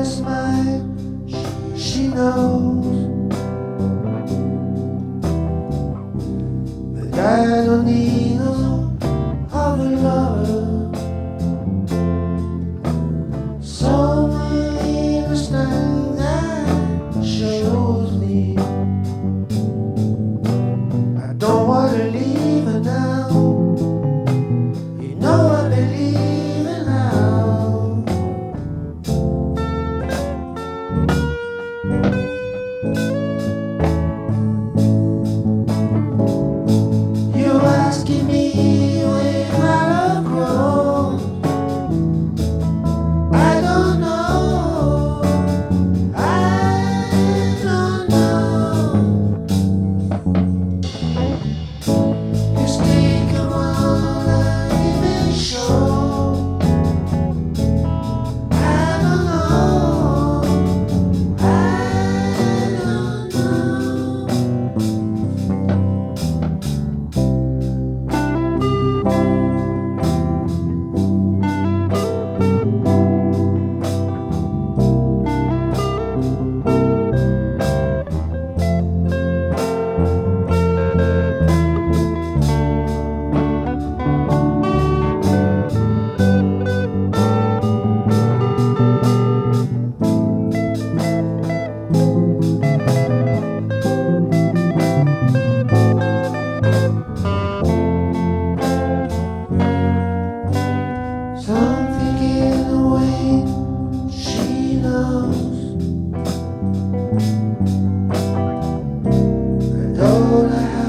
this she knows that I don't need no all I have.